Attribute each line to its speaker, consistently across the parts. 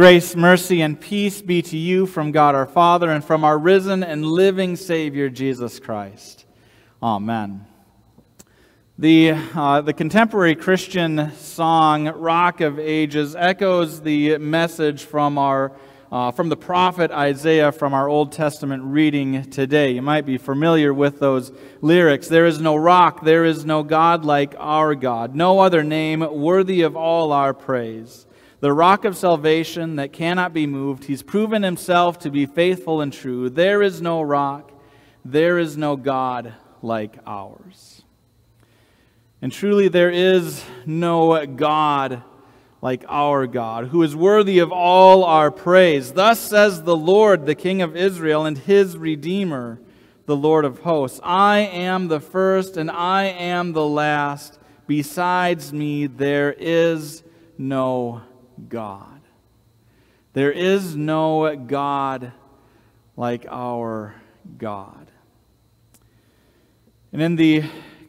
Speaker 1: Grace, mercy, and peace be to you from God our Father and from our risen and living Savior, Jesus Christ. Amen. The, uh, the contemporary Christian song, Rock of Ages, echoes the message from, our, uh, from the prophet Isaiah from our Old Testament reading today. You might be familiar with those lyrics. There is no rock, there is no God like our God, no other name worthy of all our praise the rock of salvation that cannot be moved. He's proven himself to be faithful and true. There is no rock, there is no God like ours. And truly, there is no God like our God, who is worthy of all our praise. Thus says the Lord, the King of Israel, and his Redeemer, the Lord of hosts I am the first, and I am the last. Besides me, there is no God. There is no God like our God. And in the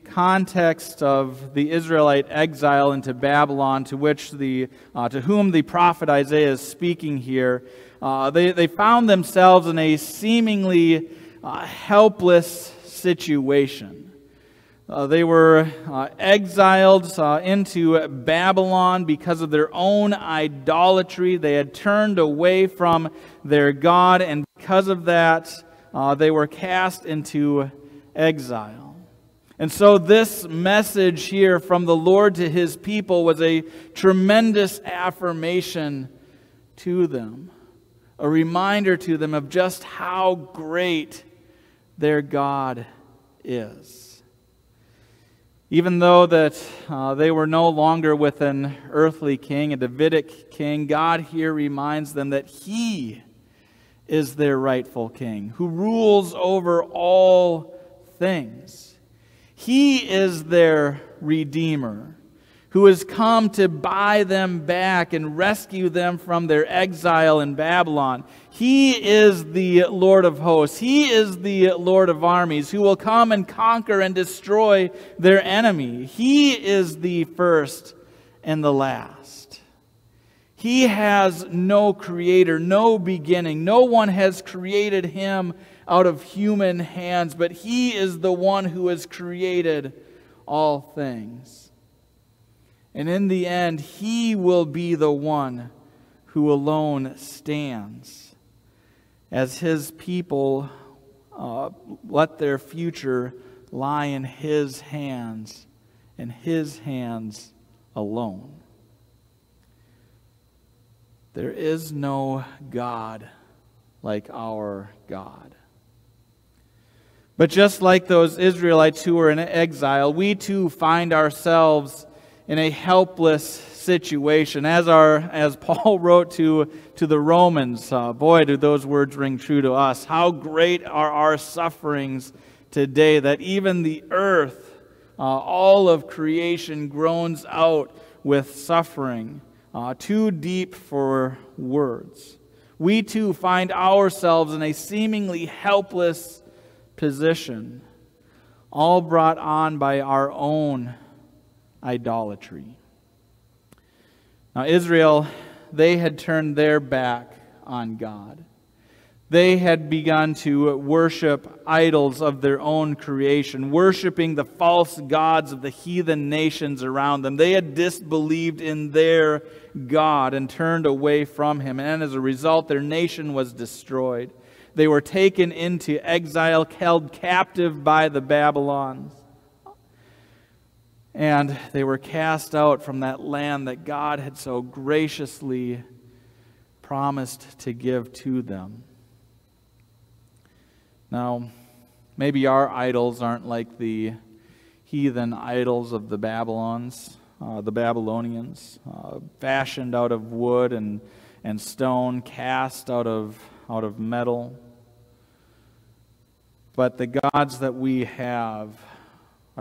Speaker 1: context of the Israelite exile into Babylon, to which the uh, to whom the prophet Isaiah is speaking here, uh, they, they found themselves in a seemingly uh, helpless situation. Uh, they were uh, exiled uh, into Babylon because of their own idolatry. They had turned away from their God, and because of that, uh, they were cast into exile. And so, this message here from the Lord to his people was a tremendous affirmation to them, a reminder to them of just how great their God is even though that uh, they were no longer with an earthly king, a Davidic king, God here reminds them that He is their rightful king, who rules over all things. He is their redeemer who has come to buy them back and rescue them from their exile in Babylon. He is the Lord of hosts. He is the Lord of armies who will come and conquer and destroy their enemy. He is the first and the last. He has no creator, no beginning. No one has created him out of human hands, but he is the one who has created all things. And in the end, he will be the one who alone stands as his people uh, let their future lie in his hands and his hands alone. There is no God like our God. But just like those Israelites who were in exile, we too find ourselves in a helpless situation. As, our, as Paul wrote to, to the Romans, uh, boy, do those words ring true to us. How great are our sufferings today that even the earth, uh, all of creation, groans out with suffering, uh, too deep for words. We too find ourselves in a seemingly helpless position, all brought on by our own idolatry. Now, Israel, they had turned their back on God. They had begun to worship idols of their own creation, worshiping the false gods of the heathen nations around them. They had disbelieved in their God and turned away from him. And as a result, their nation was destroyed. They were taken into exile, held captive by the Babylons. And they were cast out from that land that God had so graciously promised to give to them. Now, maybe our idols aren't like the heathen idols of the Babylons, uh, the Babylonians, uh, fashioned out of wood and, and stone, cast out of, out of metal. But the gods that we have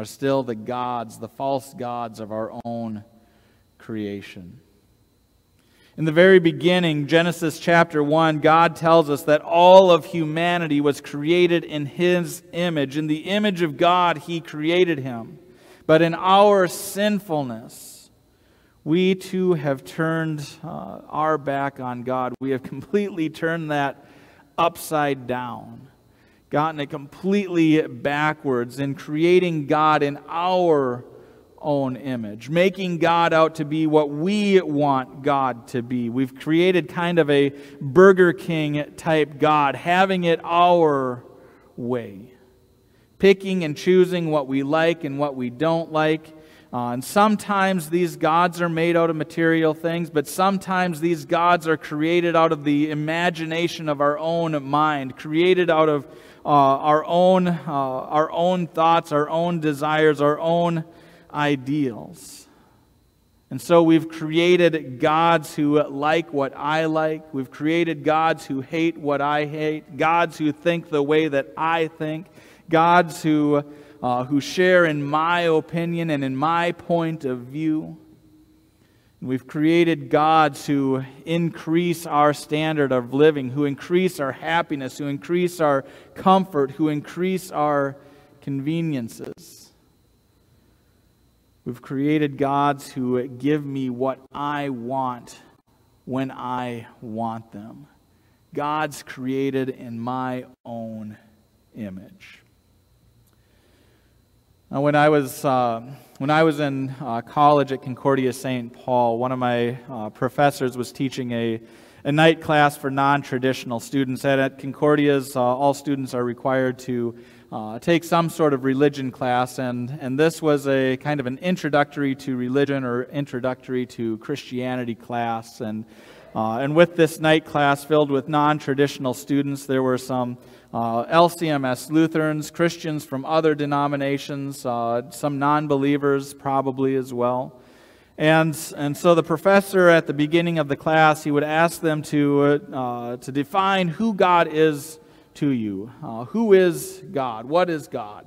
Speaker 1: are still the gods, the false gods of our own creation. In the very beginning, Genesis chapter 1, God tells us that all of humanity was created in His image. In the image of God, He created him. But in our sinfulness, we too have turned uh, our back on God. We have completely turned that upside down, gotten it completely backwards in creating God in our own image, making God out to be what we want God to be. We've created kind of a Burger King type God, having it our way, picking and choosing what we like and what we don't like uh, and sometimes these gods are made out of material things, but sometimes these gods are created out of the imagination of our own mind, created out of uh, our, own, uh, our own thoughts, our own desires, our own ideals. And so we've created gods who like what I like. We've created gods who hate what I hate. Gods who think the way that I think. Gods who uh, who share in my opinion and in my point of view. We've created gods who increase our standard of living, who increase our happiness, who increase our comfort, who increase our conveniences. We've created gods who give me what I want when I want them. Gods created in my own image. Uh, when I was uh, when I was in uh, college at Concordia St. Paul, one of my uh, professors was teaching a, a night class for non-traditional students. And at Concordia's, uh, all students are required to uh, take some sort of religion class, and and this was a kind of an introductory to religion or introductory to Christianity class, and. And with this night class filled with non traditional students, there were some uh, LCMS Lutherans, Christians from other denominations, uh, some non believers probably as well. And, and so the professor at the beginning of the class, he would ask them to, uh, to define who God is to you. Uh, who is God? What is God?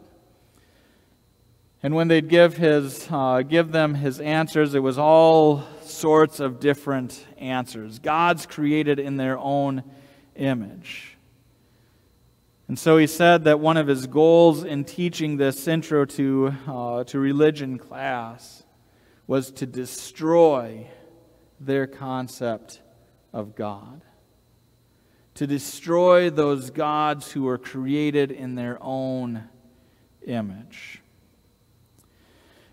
Speaker 1: And when they'd give, his, uh, give them his answers, it was all sorts of different answers. God's created in their own image. And so he said that one of his goals in teaching this intro to, uh, to religion class was to destroy their concept of God. To destroy those gods who were created in their own image.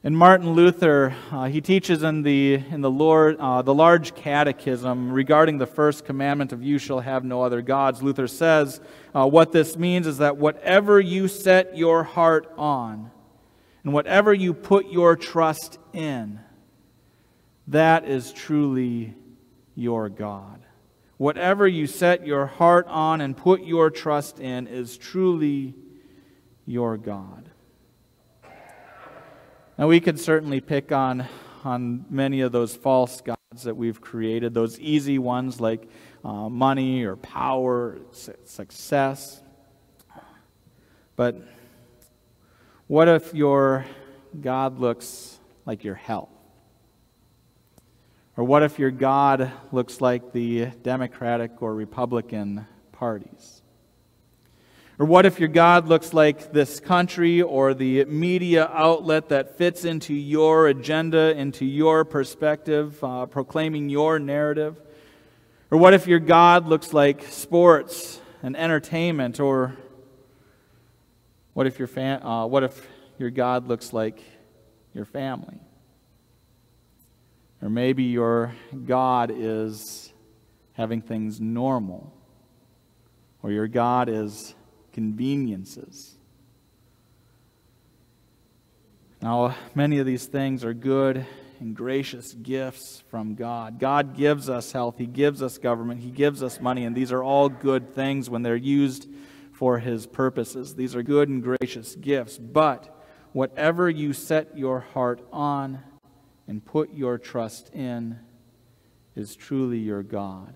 Speaker 1: And Martin Luther, uh, he teaches in the, in the, Lord, uh, the large catechism regarding the first commandment of you shall have no other gods. Luther says uh, what this means is that whatever you set your heart on and whatever you put your trust in, that is truly your God. Whatever you set your heart on and put your trust in is truly your God. Now, we could certainly pick on, on many of those false gods that we've created, those easy ones like uh, money or power, success. But what if your God looks like your health? Or what if your God looks like the Democratic or Republican parties? Or what if your God looks like this country or the media outlet that fits into your agenda, into your perspective, uh, proclaiming your narrative? Or what if your God looks like sports and entertainment? Or what if your, fam- uh, what if your God looks like your family? Or maybe your God is having things normal. Or your God is conveniences. Now, many of these things are good and gracious gifts from God. God gives us health, He gives us government, He gives us money, and these are all good things when they're used for His purposes. These are good and gracious gifts. But whatever you set your heart on and put your trust in is truly your God.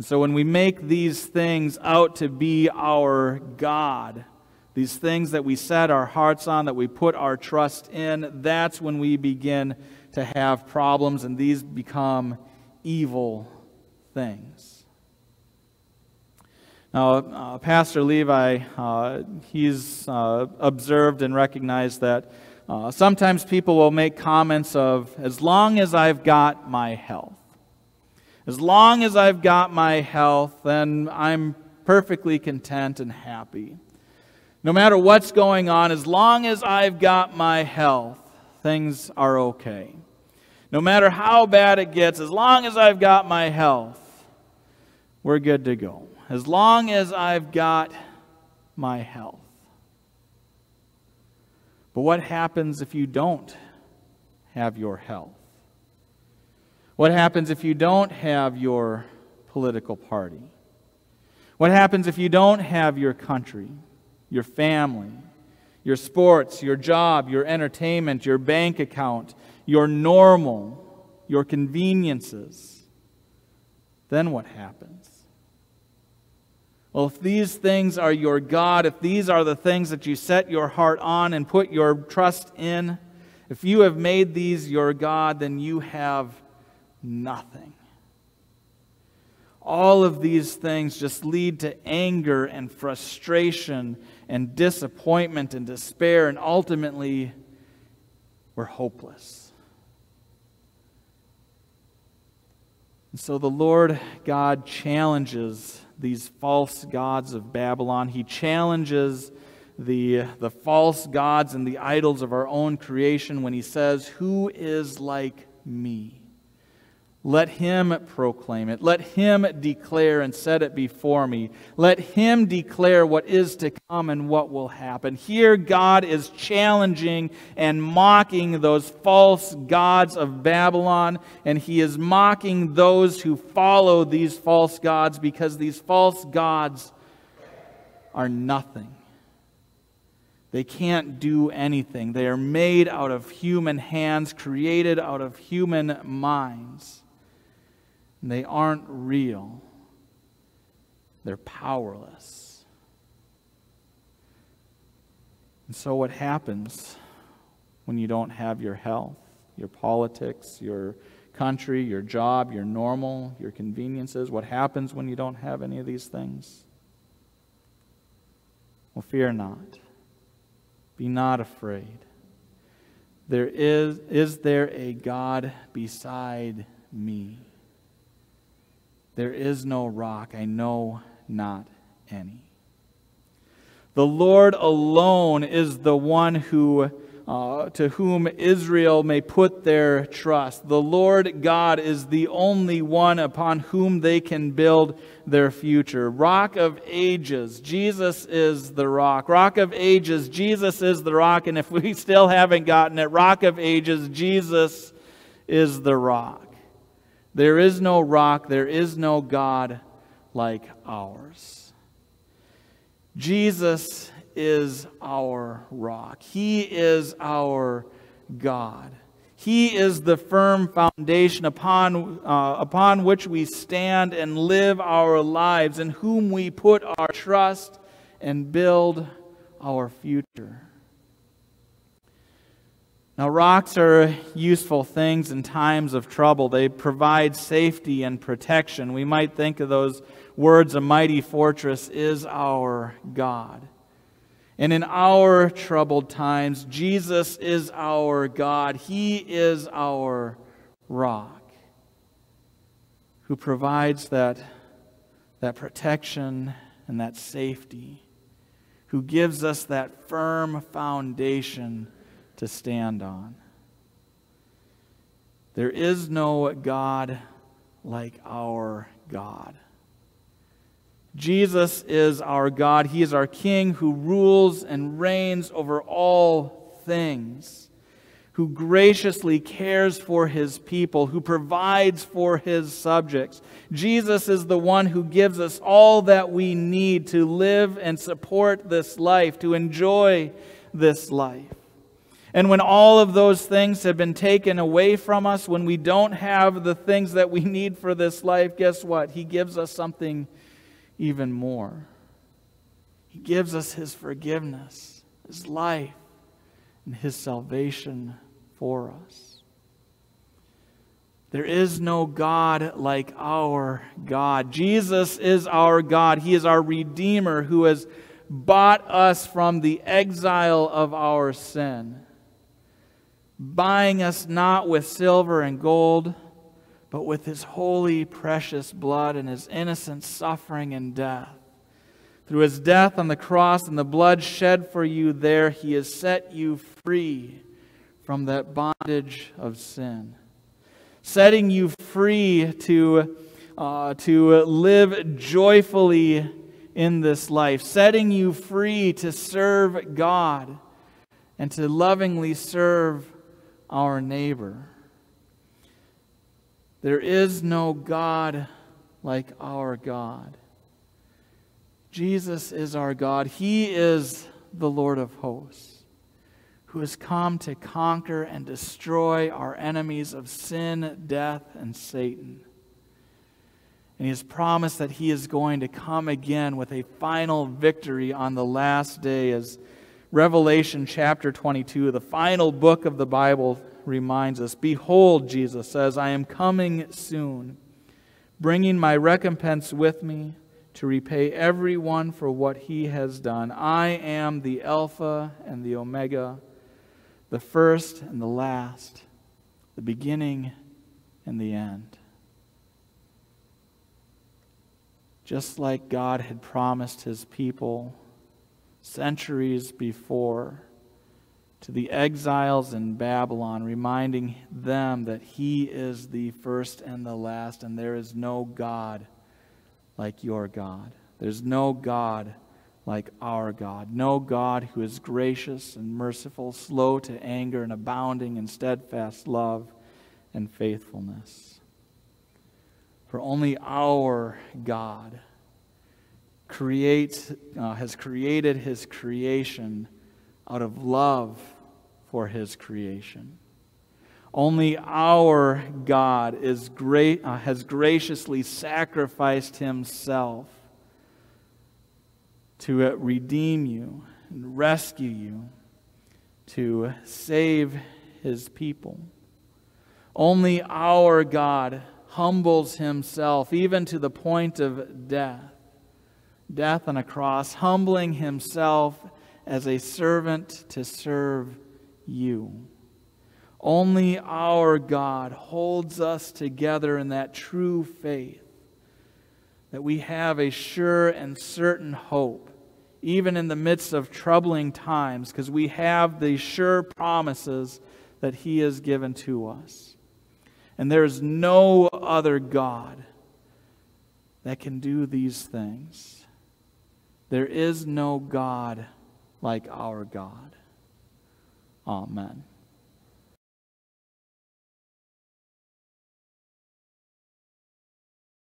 Speaker 1: And so when we make these things out to be our God, these things that we set our hearts on, that we put our trust in, that's when we begin to have problems, and these become evil things. Now, uh, Pastor Levi, uh, he's uh, observed and recognized that Uh, sometimes people will make comments of, as long as I've got my health. As long as I've got my health, then I'm perfectly content and happy. No matter what's going on, as long as I've got my health, things are okay. No matter how bad it gets, as long as I've got my health, we're good to go. As long as I've got my health. But what happens if you don't have your health? What happens if you don't have your political party? What happens if you don't have your country, your family, your sports, your job, your entertainment, your bank account, your normal, your conveniences? Then what happens? Well, if these things are your God, if these are the things that you set your heart on and put your trust in, if you have made these your God, then you have nothing. All of these things just lead to anger and frustration and disappointment and despair, and ultimately, we're hopeless. And so the Lord God challenges these false gods of Babylon. He challenges the, the false gods and the idols of our own creation when he says, Who is like me? Let him proclaim it. Let him declare and set it before me. Let him declare what is to come and what will happen. Here, God is challenging and mocking those false gods of Babylon, and he is mocking those who follow these false gods because these false gods are nothing. They can't do anything. They are made out of human hands, created out of human minds. And they aren't real, they're powerless. And so, what happens when you don't have your health, your politics, your country, your job, your normal, your conveniences? What happens when you don't have any of these things? Well, fear not. Be not afraid. There is, is there a God beside me? There is no rock, I know not any. The Lord alone is the one who, uh, to whom Israel may put their trust. The Lord God is the only one upon whom they can build their future. Rock of ages, Jesus is the rock. Rock of ages, Jesus is the rock. And if we still haven't gotten it, Rock of ages, Jesus is the rock. There is no rock, there is no God like ours. Jesus is our rock, He is our God. He is the firm foundation upon, uh, upon which we stand and live our lives, in whom we put our trust and build our future. Now, rocks are useful things in times of trouble. They provide safety and protection. We might think of those words, a mighty fortress is our God. And in our troubled times, Jesus is our God. He is our rock who provides that, that protection and that safety, who gives us that firm foundation to stand on. There is no God like our God. Jesus is our God. He is our King who rules and reigns over all things, who graciously cares for his people, who provides for his subjects. Jesus is the one who gives us all that we need to live and support this life, to enjoy this life. And when all of those things have been taken away from us, when we don't have the things that we need for this life, guess what? He gives us something even more. He gives us His forgiveness, His life, and His salvation for us. There is no God like our God. Jesus is our God. He is our Redeemer who has bought us from the exile of our sin buying us not with silver and gold, but with his holy, precious blood and his innocent suffering and death. Through his death on the cross and the blood shed for you there, he has set you free from that bondage of sin, setting you free to, uh, to live joyfully in this life, setting you free to serve God and to lovingly serve our neighbor. There is no God like our God. Jesus is our God. He is the Lord of hosts, who has come to conquer and destroy our enemies of sin, death, and Satan. And he has promised that he is going to come again with a final victory on the last day, as Revelation chapter 22, the final book of the Bible, reminds us. Behold, Jesus says, I am coming soon, bringing my recompense with me to repay everyone for what he has done. I am the Alpha and the Omega, the first and the last, the beginning and the end. Just like God had promised his people centuries before to the exiles in Babylon, reminding them that he is the first and the last, and there is no God like your God. There's no God like our God. No God who is gracious and merciful, slow to anger, and abounding in steadfast love and faithfulness. For only our God creates, uh, has created his creation out of love for his creation. Only our God is great, uh, has graciously sacrificed himself to uh, redeem you and rescue you, to save his people. Only our God humbles himself even to the point of death, death on a cross, humbling himself as a servant to serve you. Only our God holds us together in that true faith that we have a sure and certain hope, even in the midst of troubling times, because we have the sure promises that He has given to us. And there is no other God that can do these things. There is no God like our God. Amen.